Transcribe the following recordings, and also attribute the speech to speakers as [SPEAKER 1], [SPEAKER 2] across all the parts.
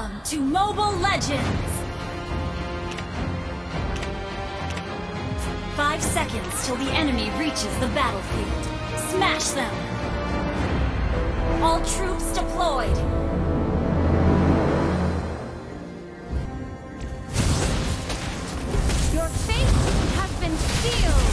[SPEAKER 1] Welcome to Mobile Legends! Five seconds till the enemy reaches the battlefield. Smash them! All troops deployed!
[SPEAKER 2] Your fate has been sealed!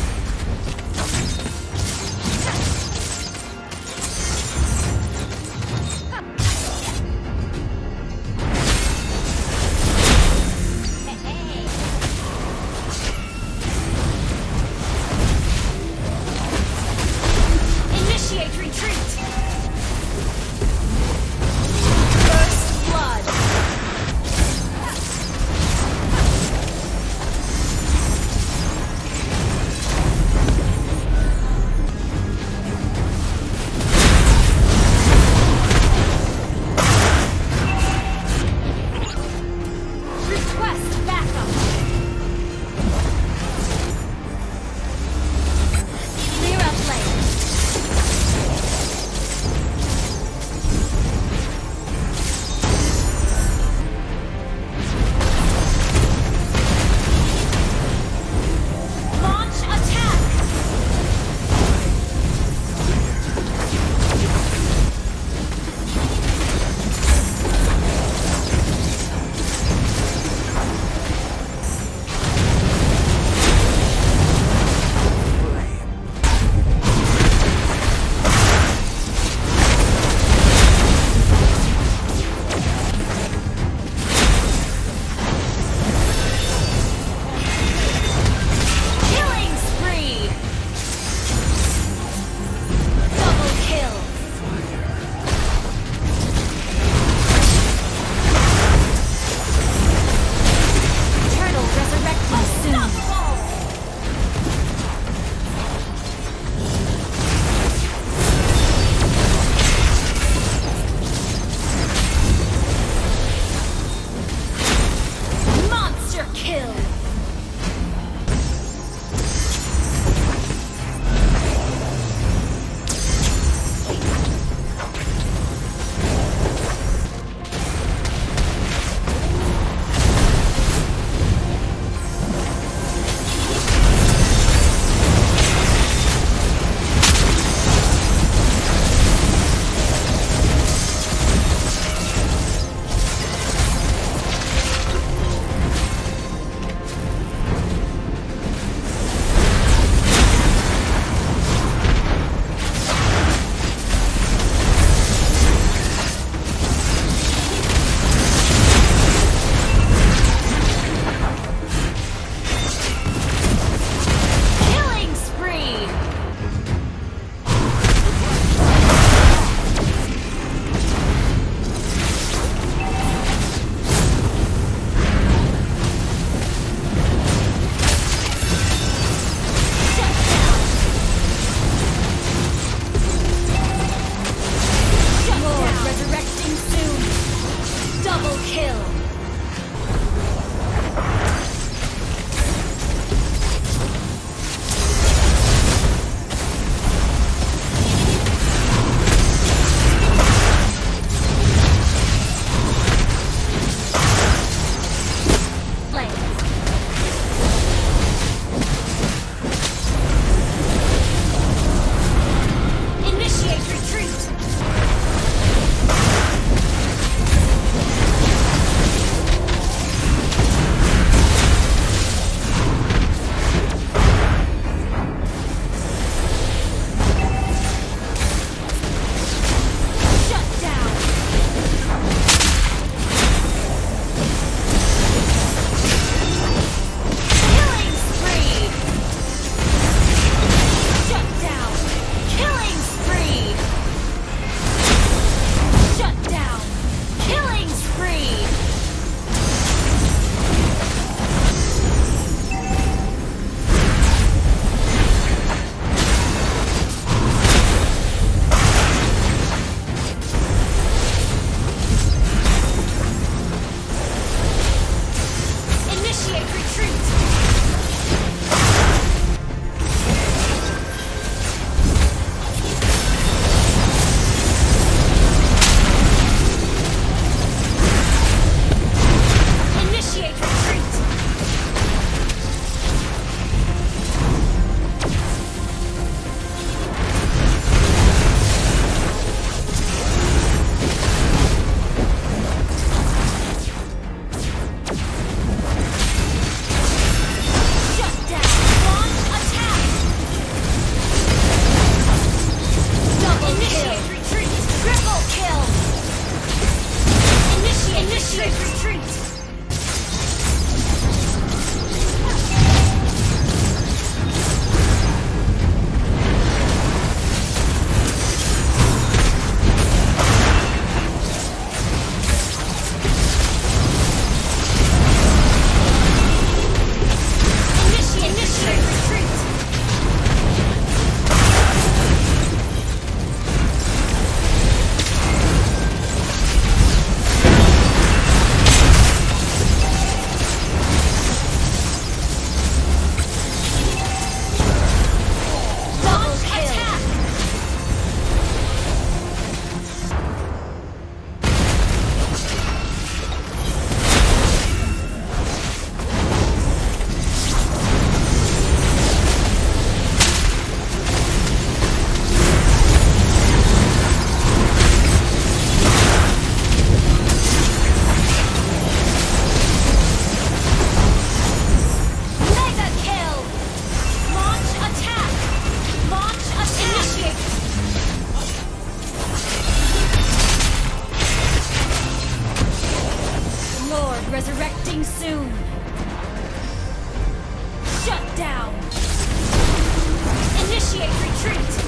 [SPEAKER 2] retreat!